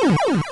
Woo!